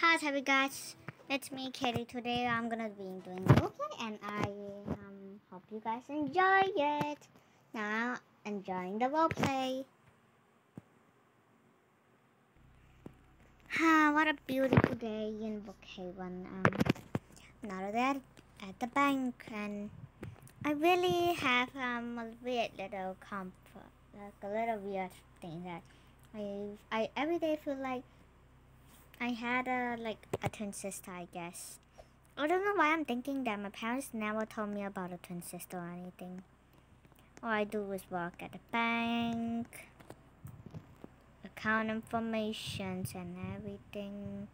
Hi, Tabby guys. It's me, Katie. Today I'm gonna be doing roleplay, and I um, hope you guys enjoy it. Now, enjoying the roleplay. Ah, what a beautiful day in Brookhaven. Um, now that at the bank, and I really have um a weird little comfort, like a little weird thing that I I every day feel like I had a like a twin sister, I guess. I don't know why I'm thinking that my parents never told me about a twin sister or anything. All I do is work at the bank, account information and everything.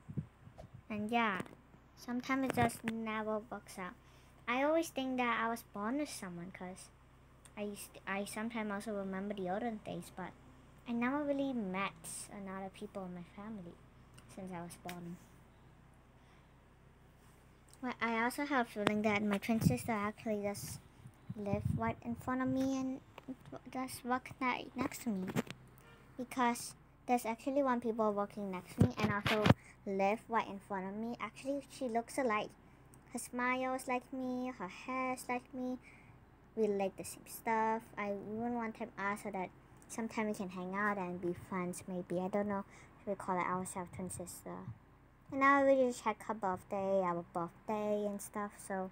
And yeah, sometimes it just never works out. I always think that I was born with someone because I used to, I sometimes also remember the olden days, but I never really met another people in my family since I was born. Well, I also have a feeling that my twin sister actually just live right in front of me and just walk next to me. Because there's actually one people walking next to me and also live right in front of me. Actually, she looks alike. Her smile is like me, her hair is like me. We like the same stuff. I even one time asked her that sometime we can hang out and be friends maybe. I don't know we call it ourselves twin sister. And now we just check her birthday, our birthday and stuff. So,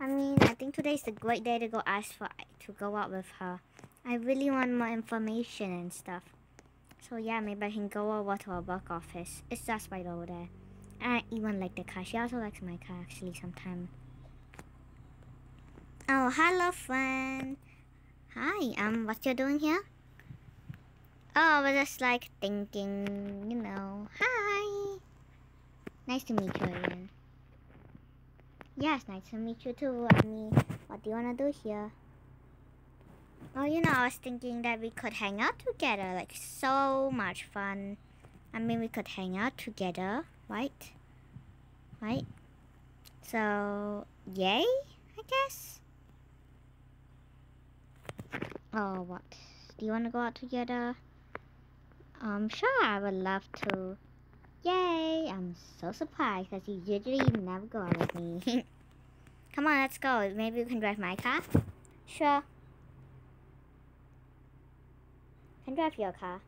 I mean, I think today is a great day to go ask for to go out with her. I really want more information and stuff. So yeah, maybe I can go over to her work office. It's just right over there. I even like the car. She also likes my car actually sometimes. Oh, hello friend. Hi, um, what you doing here? Oh, I was just like thinking, you know, hi. Nice to meet you again. Yes, nice to meet you too. I mean, what do you want to do here? Oh, you know, I was thinking that we could hang out together, like so much fun. I mean, we could hang out together, right? Right? So, yay, I guess? Oh, what? Do you want to go out together? Um, sure, I would love to. Yay! I'm so surprised because you usually never go out with me. Come on, let's go. Maybe you can drive my car? Sure. Can drive your car.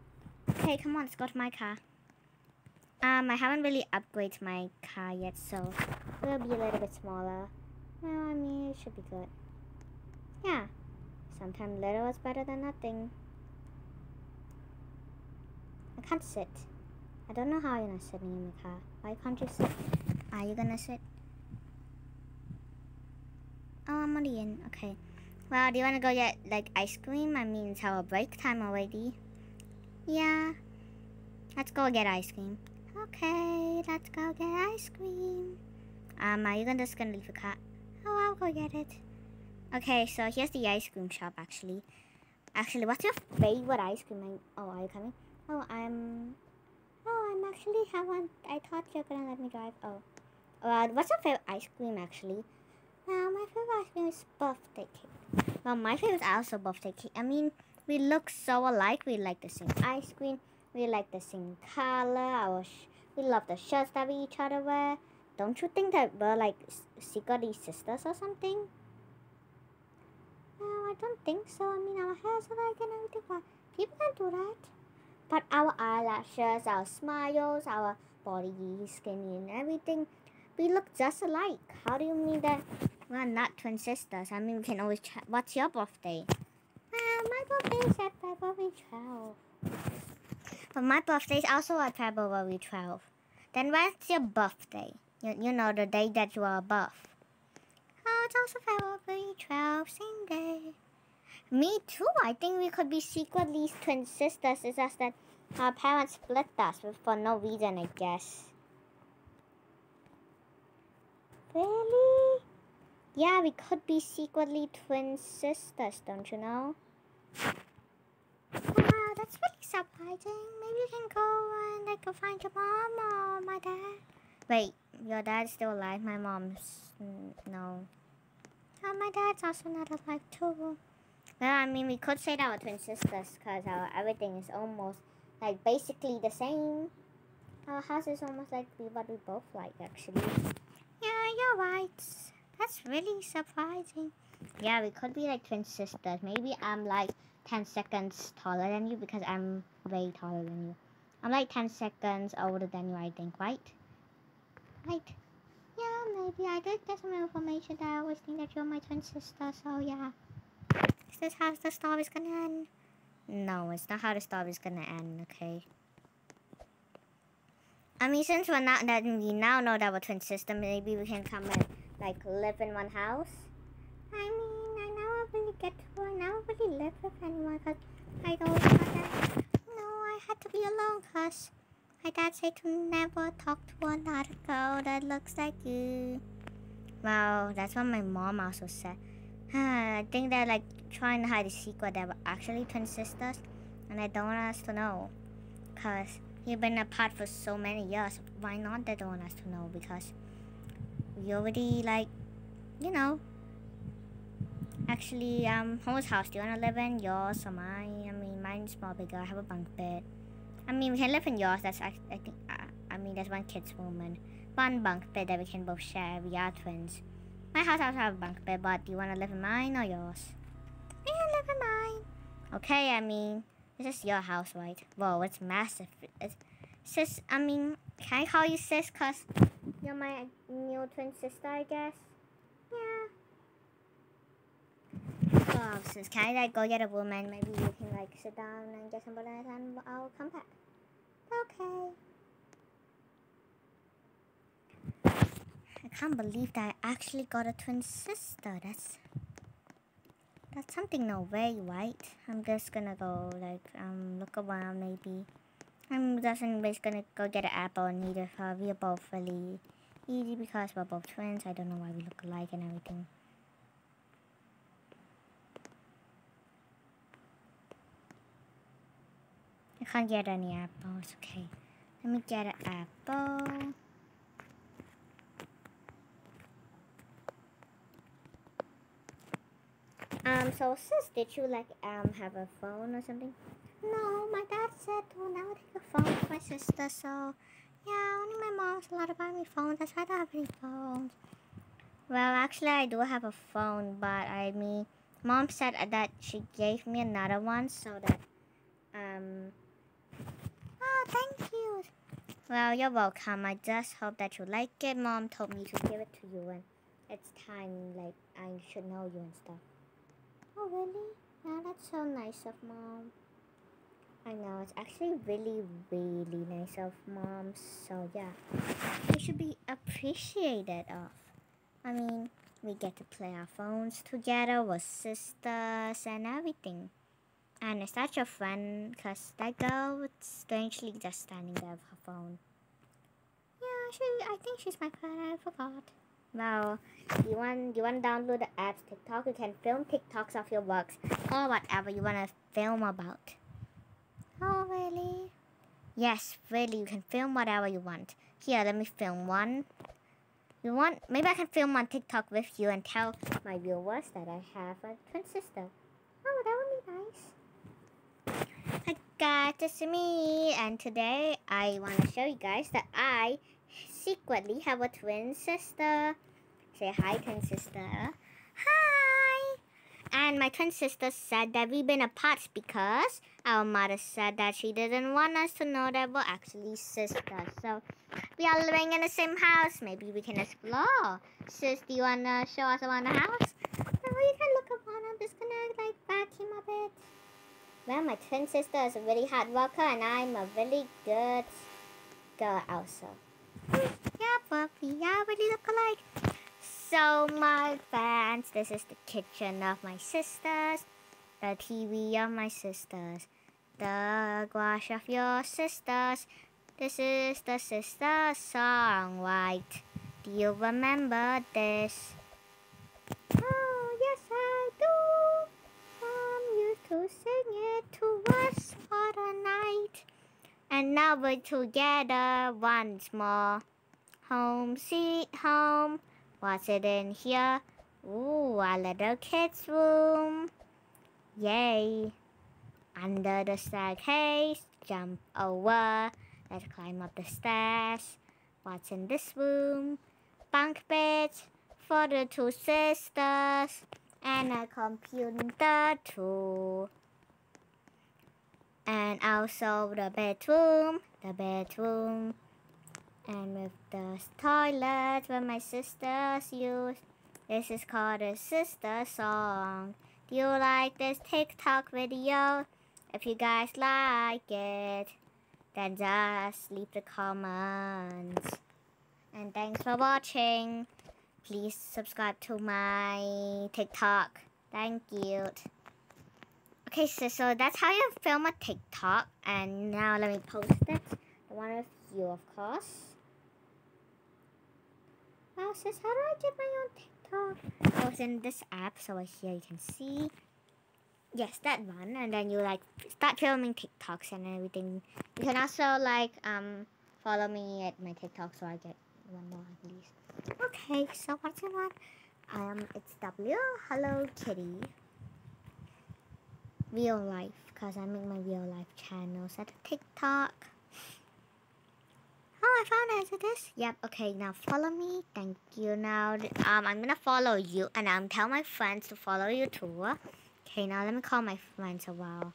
Okay, come on, let's go to my car. Um, I haven't really upgraded my car yet, so it will be a little bit smaller. Well, I mean, it should be good. Yeah, sometimes little is better than nothing. I can't sit. I don't know how you're not sitting in the car. Why can't you sit? Are you gonna sit? Oh, I'm already in. Okay. Well, do you want to go get, like, ice cream? I mean, it's our break time already. Yeah. Let's go get ice cream. Okay, let's go get ice cream. Um, are you gonna, just gonna leave the car? Oh, I'll go get it. Okay, so here's the ice cream shop, actually. Actually, what's your favorite ice cream? Oh, are you coming? Oh, I'm... Oh, I'm actually haven't... I thought you're gonna let me drive. Oh. Uh, what's your favorite ice cream, actually? Well, my favorite ice cream is birthday cake. Well, my favorite is also birthday cake. I mean, we look so alike. We like the same ice cream. We like the same color. Our we love the shirts that we each other wear. Don't you think that we're like secretly sisters or something? No, I don't think so. I mean, our hair's alike and everything, but people can do that. But our eyelashes, our smiles, our body, skin, and everything, we look just alike. How do you mean that we're not twin sisters? I mean, we can always chat. What's your birthday? Well, my birthday is at February 12. But my birthday is also at February 12. Then when's your birthday? You, you know, the day that you are birth. Oh, it's also February 12, same day. Me too. I think we could be secretly twin sisters. It's just that our parents split us for no reason, I guess. Really? Yeah, we could be secretly twin sisters, don't you know? Wow, that's really surprising. Maybe you can go and like go find your mom or my dad. Wait, your dad's still alive? My mom's no. Oh, my dad's also not alive too. Well, I mean, we could say that we're twin sisters because our everything is almost like basically the same. Our house is almost like we, what we both like, actually. Yeah, you're right. That's really surprising. Yeah, we could be like twin sisters. Maybe I'm like 10 seconds taller than you because I'm way taller than you. I'm like 10 seconds older than you, I think, right? Right. Yeah, maybe. I did get some information that I always think that you're my twin sister, so yeah. Is this how the story's gonna end? No, it's not how the story's gonna end, okay? I mean, since we're not that we now know that we're twin sister, maybe we can come and like live in one house. I mean, I never really get to, I never really live with anyone because I thought that, no, I had to be alone because my dad said to never talk to another girl that looks like you. Well, that's what my mom also said. I think they're like trying to hide a secret that we're actually twin sisters and I don't want us to know because we've been apart for so many years. Why not they don't want us to know because we already like, you know, Actually, um, whose house do you want to live in? Yours or mine? I mean, mine's more bigger. I have a bunk bed. I mean, we can live in yours. That's, I, I think, uh, I mean, there's one kid's room and one bunk bed that we can both share. We are twins. My house also have a bunk bed, but do you want to live in mine or yours? I live in mine. Okay, I mean, this is your house, right? Whoa, it's massive. It's, sis, I mean, can I call you sis? Because you're my new twin sister, I guess. Yeah. Oh, sis, can I like go get a woman? Maybe you can like sit down and get some bananas and I'll come back. Okay. I can't believe that I actually got a twin sister. That's that's something no way, right? I'm just gonna go like um look around maybe. I'm just anyways gonna go get an apple and eat it. Uh, we are both really easy because we're both twins. I don't know why we look alike and everything. I can't get any apples. Okay. Let me get an apple. Um, so sis, did you like um have a phone or something? No, my dad said to never take a phone with my sister, so yeah, only my mom's allowed to buy me phones. That's why I don't have any phones. Well, actually, I do have a phone, but I mean, mom said that she gave me another one so that um Oh, thank you. Well, you're welcome. I just hope that you like it. Mom told me to give it to you and it's time, like, I should know you and stuff. Oh, really? Yeah, that's so nice of Mom. I know, it's actually really, really nice of Mom. So, yeah, it should be appreciated of. I mean, we get to play our phones together with sisters and everything. And it's such a fun Because that girl was strangely just standing there with her phone. Yeah, she, I think she's my friend. I forgot. Well, you want you want to download the apps TikTok? You can film TikToks of your works or whatever you want to film about. Oh, really? Yes, really. You can film whatever you want. Here, let me film one. You want? Maybe I can film on TikTok with you and tell my viewers that I have a twin sister. Oh, that would be nice. Hi guys, this is me and today I want to show you guys that I secretly have a twin sister. Say hi twin sister. Hi! And my twin sister said that we've been apart because our mother said that she didn't want us to know that we're actually sisters. So we are living in the same house. Maybe we can explore. Sis, do you want to show us around the house? Oh, you can look around. I'm just going to like vacuum a bit. Well, my twin sister is a really hard worker and I'm a really good girl also. Yeah, but we are really look alike. So, my fans, this is the kitchen of my sisters, the TV of my sisters, the gouache of your sisters. This is the sister song, right? Do you remember this? And now we're together once more. Home, sweet home. What's it in here? Ooh, a little kid's room. Yay. Under the staircase, jump over. Let's climb up the stairs. What's in this room? Bunk beds for the two sisters and a computer too. And also the bedroom, the bedroom. And with the toilet where my sisters use. This is called a sister song. Do you like this TikTok video? If you guys like it, then just leave the comments. And thanks for watching. Please subscribe to my TikTok. Thank you. Okay, so, so that's how you film a TikTok. And now let me post it. The one with you, of course. Wow, sis, how do I get my own TikTok? Oh, it's in this app, so here you can see. Yes, that one. And then you like start filming TikToks and everything. You can also like um follow me at my TikTok so I get one more at least. Okay, so what's your one? Um, it's W Hello Kitty. Real life, cause I make my real life channels at TikTok. Oh, I found it. Is this? Yep. Okay, now follow me. Thank you. Now, um, I'm gonna follow you, and I'm tell my friends to follow you too. Okay, now let me call my friends a while.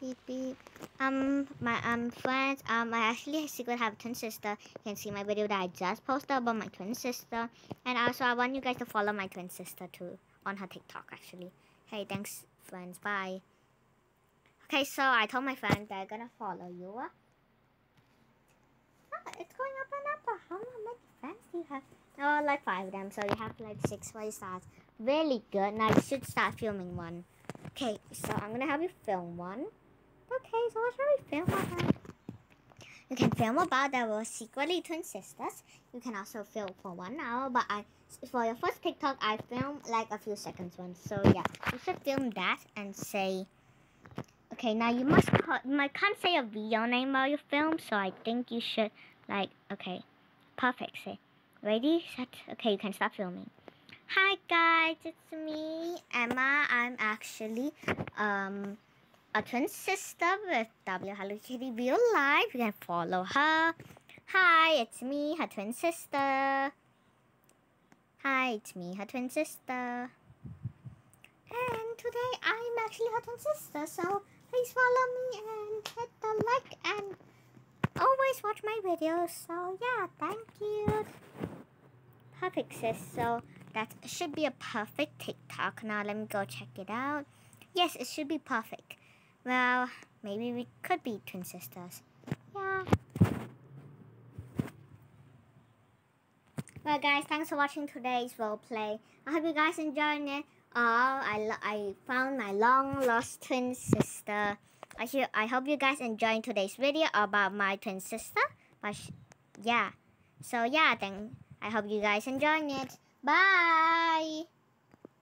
Beep beep. Um, my um friends. Um, I actually secret have a twin sister. You can see my video that I just posted about my twin sister, and also I want you guys to follow my twin sister too on her TikTok actually. Hey, thanks friends. Bye. Okay, so I told my friends they're gonna follow you. Oh, it's going up and up. How many friends do you have? Oh, like five of them. So you have like six your stars. Really good. Now you should start filming one. Okay, so I'm gonna have you film one. Okay, so what should we film about? You can film about that we're secretly twin sisters. You can also film for one hour, but I for your first TikTok I filmed like a few seconds one. So yeah, you should film that and say. Okay, now you must call, you can't say a video name while you film, so I think you should like okay, perfect. Say, ready, set. Okay, you can start filming. Hi guys, it's me, Emma. I'm actually um a twin sister with W Hello Kitty real life. You can follow her. Hi, it's me, her twin sister. Hi, it's me, her twin sister. And today I'm actually her twin sister, so please follow me and hit the like and always watch my videos. So yeah, thank you. Perfect sis. So that should be a perfect TikTok. Now let me go check it out. Yes, it should be perfect. Well, maybe we could be twin sisters. Yeah. Well, guys, thanks for watching today's roleplay. I hope you guys enjoyed it. Oh, I, I found my long lost twin sister. I, should, I hope you guys enjoyed today's video about my twin sister. But yeah. So yeah, then I hope you guys enjoyed it. Bye!